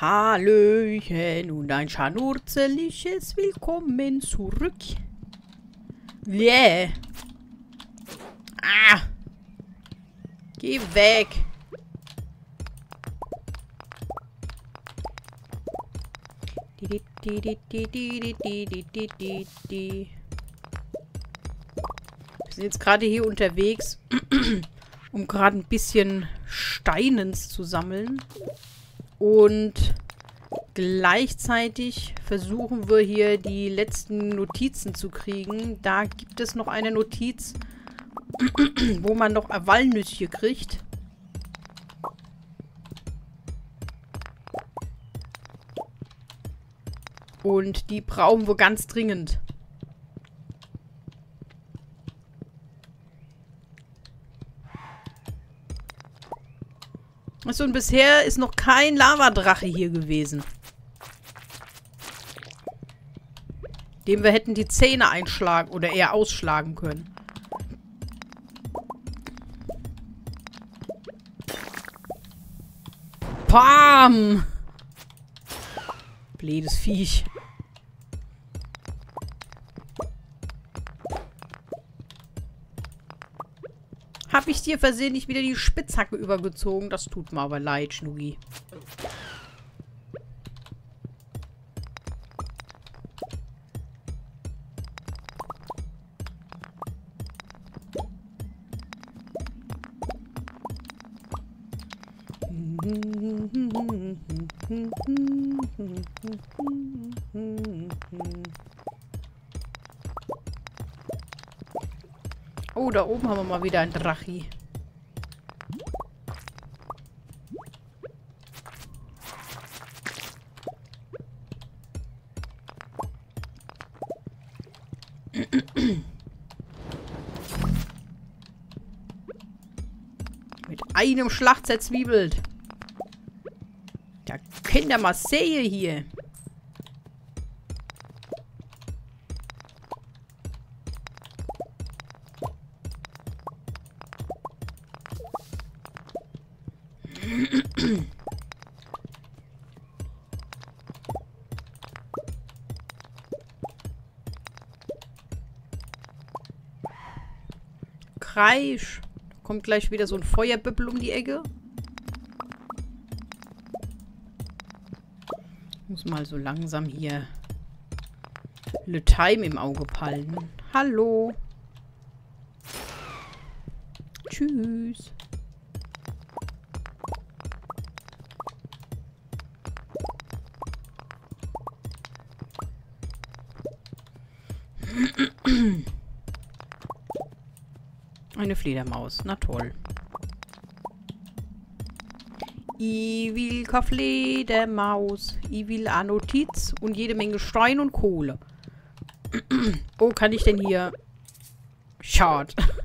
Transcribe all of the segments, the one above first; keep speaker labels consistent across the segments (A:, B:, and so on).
A: Hallöchen und ein scharnurzeliges Willkommen zurück. Yeah. Ah. Geh weg. Wir sind jetzt gerade hier unterwegs, um gerade ein bisschen Steinens zu sammeln. Und gleichzeitig versuchen wir hier die letzten Notizen zu kriegen. Da gibt es noch eine Notiz, wo man noch Walnüsse kriegt. Und die brauchen wir ganz dringend. Achso, und bisher ist noch kein Lavadrache hier gewesen. Dem wir hätten die Zähne einschlagen oder eher ausschlagen können. Pam! Blödes Viech. Hab ich dir versehentlich wieder die Spitzhacke übergezogen? Das tut mir aber leid, Schnugi. Oben haben wir mal wieder ein Drachi. Mit einem Schlag zerzwiebelt. Da kennt der Marseille hier. Kreisch. Kommt gleich wieder so ein Feuerbüppel um die Ecke. Muss mal so langsam hier Le Time im Auge pallen. Hallo. Tschüss. Fledermaus. Na toll. Ich will keine Fledermaus. Ich will eine Notiz und jede Menge Stein und Kohle. oh, kann ich denn hier... Schade.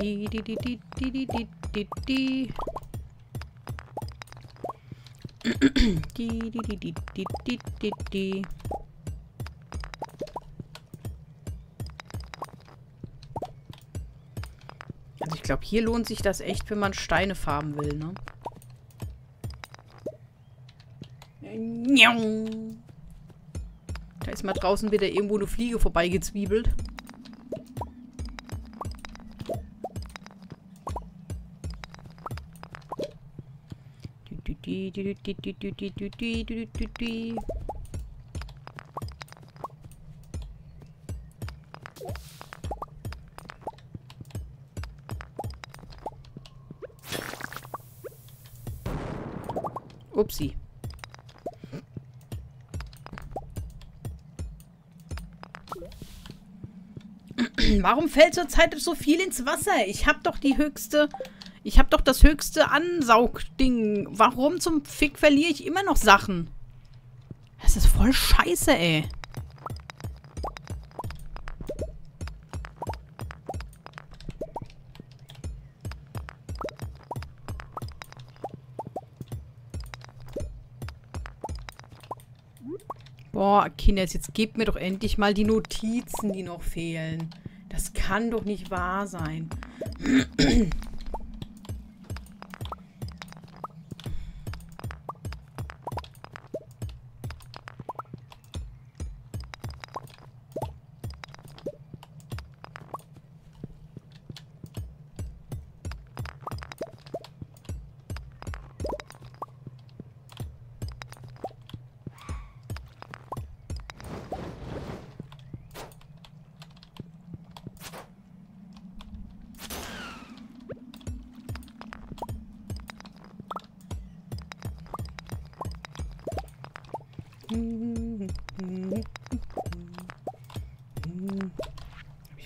A: Die, die, die, die, die, die, die, die. Die, die, die, die, die, die, die, die. Also ich glaube, hier lohnt sich das echt, wenn man Steine farmen will, ne? Da ist mal draußen wieder irgendwo eine Fliege vorbeigezwiebelt. Upsi. Warum fällt zurzeit so viel ins Wasser? Ich habe doch die höchste... Ich habe doch das höchste Ansaugding. Warum zum Fick verliere ich immer noch Sachen? Das ist voll scheiße, ey. Boah, Kinders, jetzt gebt mir doch endlich mal die Notizen, die noch fehlen. Das kann doch nicht wahr sein.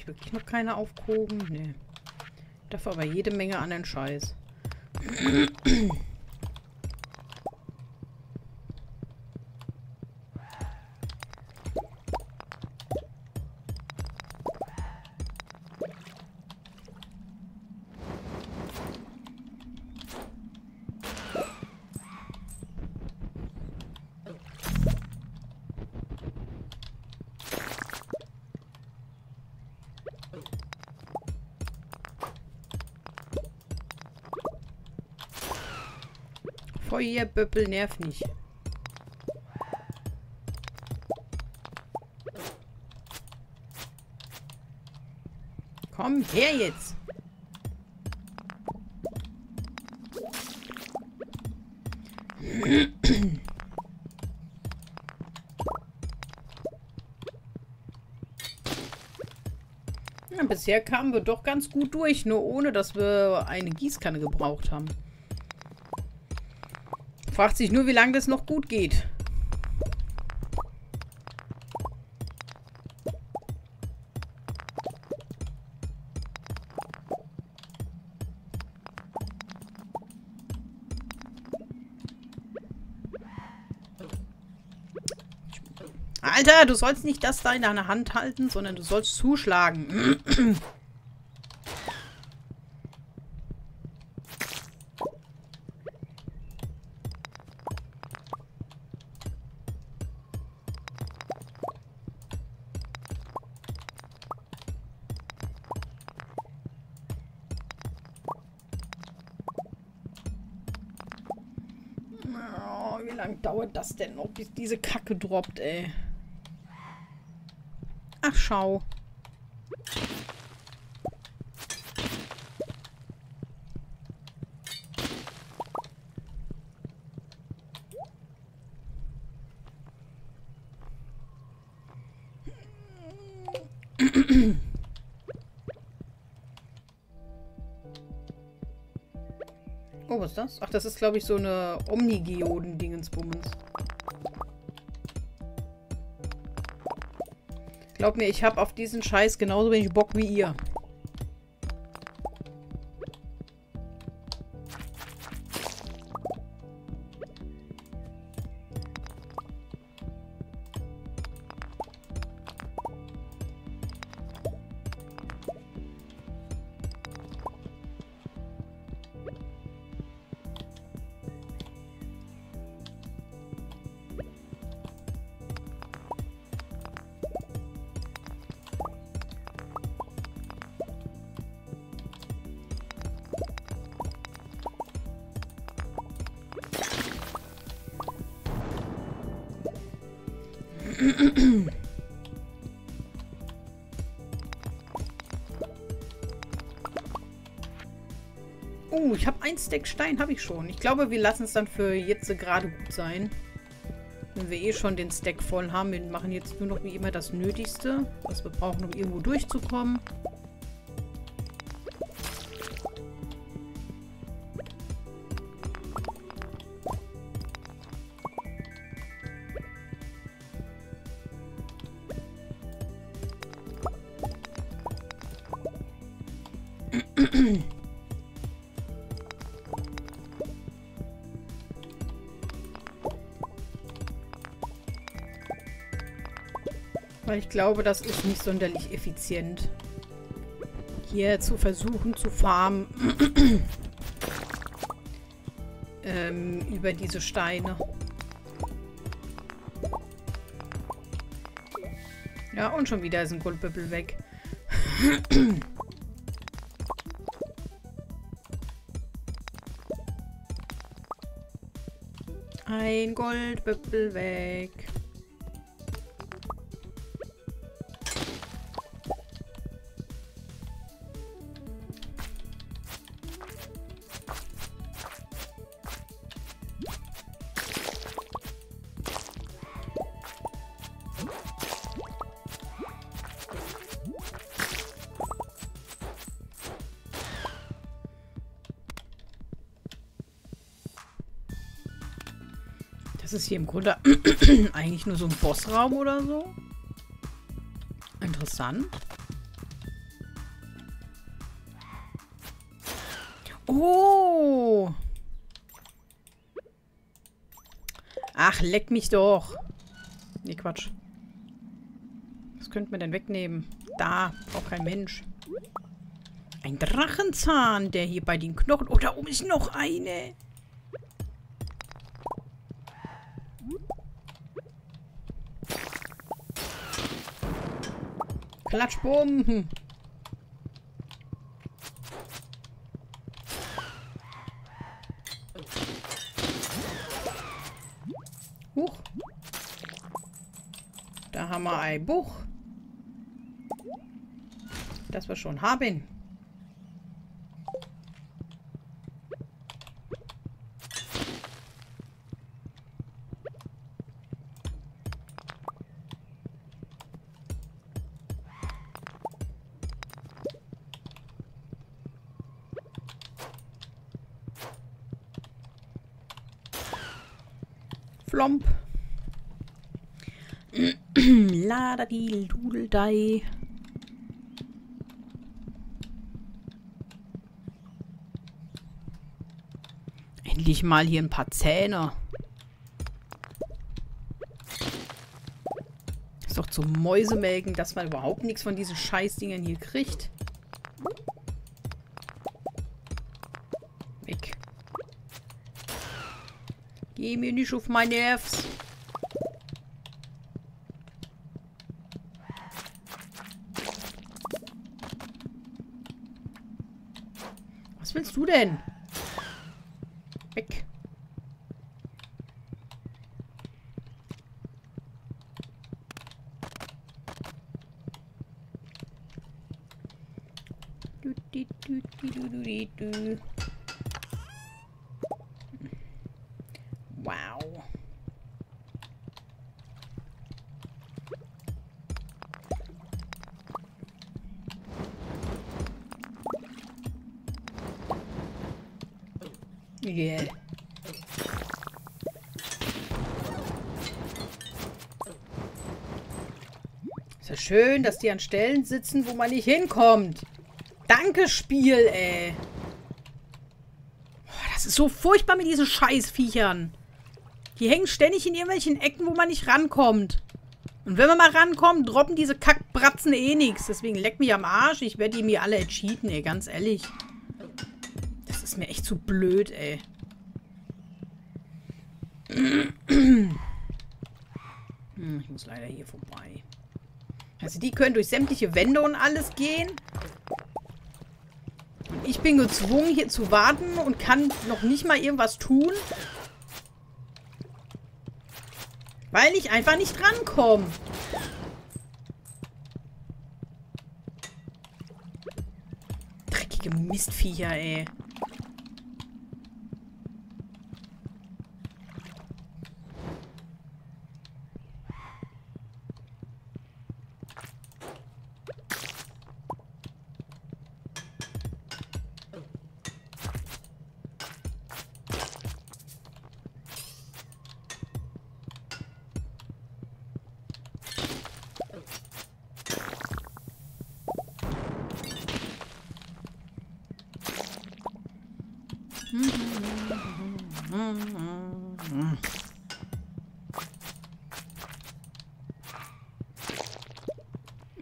A: ich wirklich noch keine aufgehoben? Nee. Dafür aber jede Menge anderen Scheiß. Feuerböppel nervt nicht. Komm her jetzt. Ja, bisher kamen wir doch ganz gut durch, nur ohne, dass wir eine Gießkanne gebraucht haben. Fragt sich nur, wie lange das noch gut geht. Alter, du sollst nicht das da in deiner Hand halten, sondern du sollst zuschlagen. das denn noch, bis diese Kacke droppt, ey? Ach, schau. Oh, was ist das? Ach, das ist, glaube ich, so eine Omnigeoden-Dingensbummens. Glaub mir, ich habe auf diesen Scheiß genauso wenig Bock wie ihr. Oh, ich habe ein Stack Stein, habe ich schon. Ich glaube, wir lassen es dann für jetzt gerade gut sein. Wenn wir eh schon den Stack voll haben. Wir machen jetzt nur noch wie immer das Nötigste. Was wir brauchen, um irgendwo durchzukommen. Weil ich glaube, das ist nicht sonderlich effizient. Hier zu versuchen zu farmen. ähm, über diese Steine. Ja, und schon wieder ist ein Goldbüppel weg. Ein Goldbüppel weg. Das hier im Grunde eigentlich nur so ein Bossraum oder so. Interessant. Oh! Ach, leck mich doch. Nee, Quatsch. Was könnte man denn wegnehmen? Da, braucht kein Mensch. Ein Drachenzahn, der hier bei den Knochen... Oh, da oben ist noch eine. Klatschbumm. Huch. Da haben wir ein Buch. Das wir schon haben. Ladadil, Dudeldei. Endlich mal hier ein paar Zähne. Ist doch zum Mäusemelken, dass man überhaupt nichts von diesen Scheißdingern hier kriegt. Weg. Geh mir nicht auf meine Nervs. Was willst du denn? Weg. Du, di, du, di, schön, dass die an Stellen sitzen, wo man nicht hinkommt. Danke, Spiel, ey. Das ist so furchtbar mit diesen Scheißviechern. Die hängen ständig in irgendwelchen Ecken, wo man nicht rankommt. Und wenn man mal rankommt, droppen diese Kackbratzen eh nichts. Deswegen leck mich am Arsch. Ich werde die mir alle cheaten, ey. Ganz ehrlich. Das ist mir echt zu blöd, ey. Hm, ich muss leider hier vorbei. Also die können durch sämtliche Wände und alles gehen. Ich bin gezwungen, hier zu warten und kann noch nicht mal irgendwas tun. Weil ich einfach nicht rankomme. Dreckige Mistviecher, ey.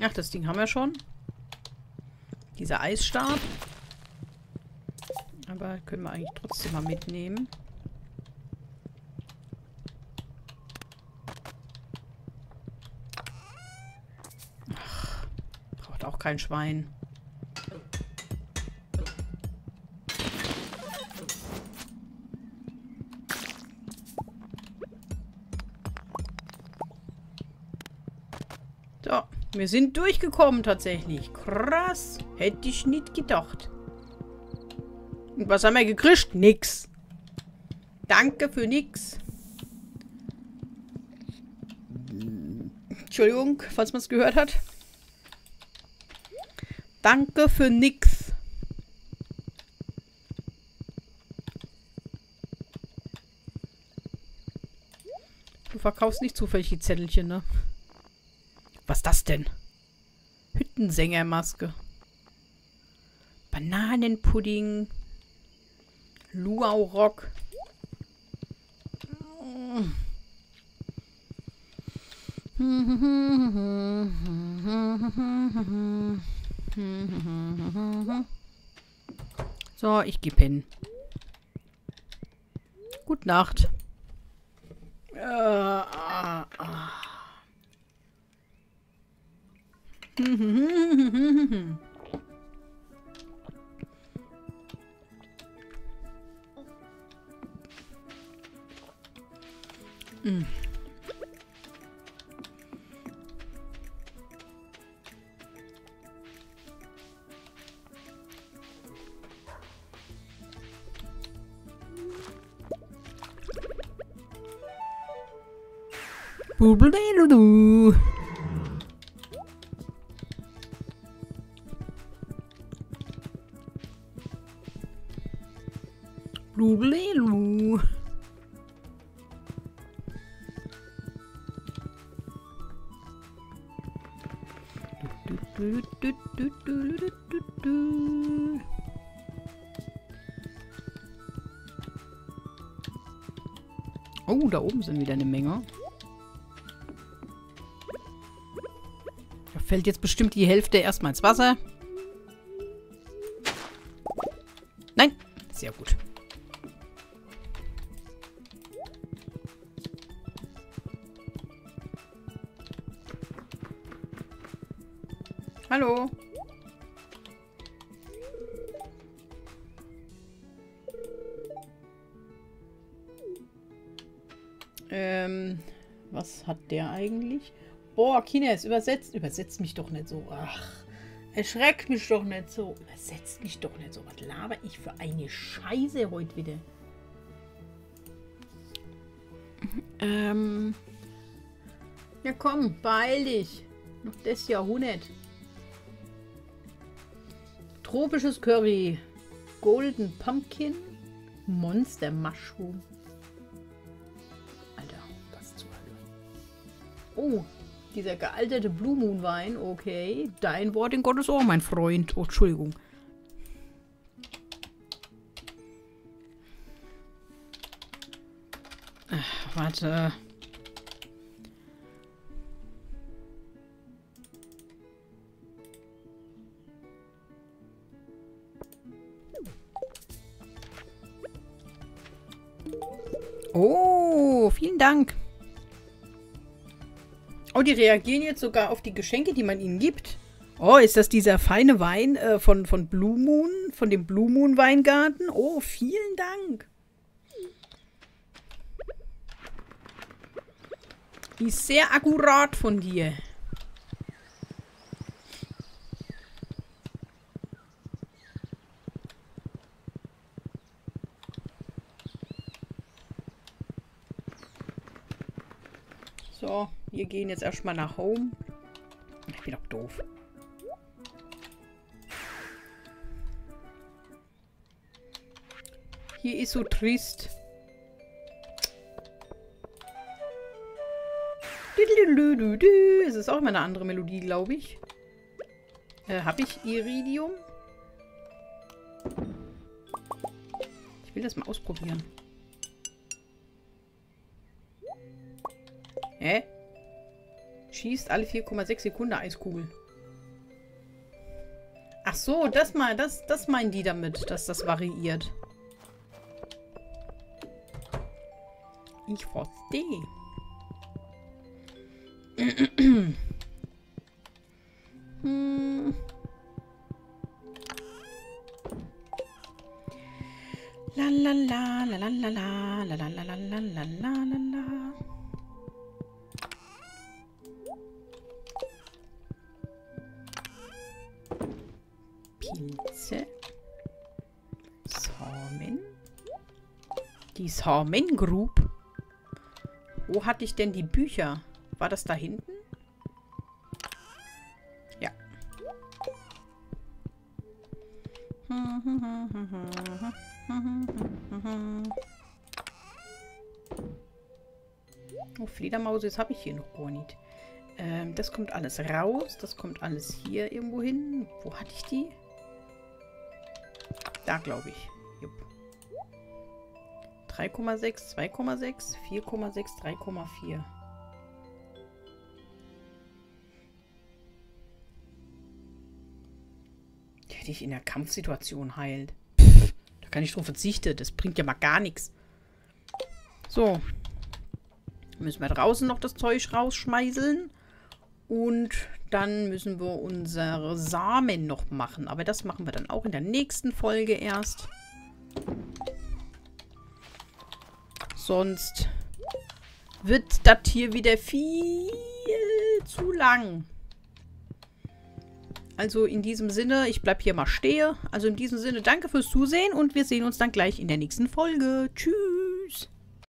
A: Ach, das Ding haben wir schon. Dieser Eisstab. Aber können wir eigentlich trotzdem mal mitnehmen. Macht auch kein Schwein. Wir sind durchgekommen tatsächlich. Krass. Hätte ich nicht gedacht. Und was haben wir gekriegt? Nix. Danke für nix. Entschuldigung, falls man es gehört hat. Danke für nix. Du verkaufst nicht zufällig die Zettelchen, ne? Was ist das denn? Hüttensängermaske. Bananenpudding. Luau-Rock. So, ich gebe hin. Gute Nacht. Äh, Boobledoodoo. Oh, da oben sind wieder eine Menge. Fällt jetzt bestimmt die Hälfte erstmal ins Wasser. Nein, sehr gut. Hallo. Ähm, was hat der eigentlich? Boah, Kines, übersetzt. Übersetzt mich doch nicht so. Ach, erschreckt mich doch nicht so. Übersetzt mich doch nicht so. Was laber ich für eine Scheiße heute wieder? Ähm. Ja, komm, beeil dich. Noch das Jahrhundert. Tropisches Curry. Golden Pumpkin. Monster Mushroom. Alter, was zur Hölle. Oh, dieser gealterte Blue Moon Wein. Okay. Dein Wort in Gottes Ohr, mein Freund. Oh, Entschuldigung. Ach, warte. Oh, vielen Dank. Oh, die reagieren jetzt sogar auf die Geschenke, die man ihnen gibt. Oh, ist das dieser feine Wein äh, von, von Blue Moon, von dem Blue Moon Weingarten? Oh, vielen Dank. Die ist sehr akkurat von dir. So, wir gehen jetzt erstmal nach Home. Ich bin doch doof. Hier ist so trist. Es ist auch immer eine andere Melodie, glaube ich. Äh, habe ich Iridium? Ich will das mal ausprobieren. Hä? Schießt alle 4,6 Sekunden Eiskugel. Ach so, das mal, das, das meinen die damit, dass das variiert. Ich verstehe. Pilze. Samen. Die Samen Group. Wo hatte ich denn die Bücher? War das da hinten? Ja. Oh, Fledermaus, jetzt habe ich hier noch gar nicht. Ähm, das kommt alles raus. Das kommt alles hier irgendwo hin. Wo hatte ich die? Da, glaube ich. Jupp. 3,6, 2,6, 4,6, 3,4. Die dich in der Kampfsituation heilt. Pff, da kann ich drauf verzichten. Das bringt ja mal gar nichts. So. Müssen wir draußen noch das Zeug rausschmeißeln. Und dann müssen wir unsere Samen noch machen. Aber das machen wir dann auch in der nächsten Folge erst. Sonst wird das hier wieder viel zu lang. Also in diesem Sinne, ich bleibe hier mal stehe. Also in diesem Sinne, danke fürs Zusehen und wir sehen uns dann gleich in der nächsten Folge. Tschüss.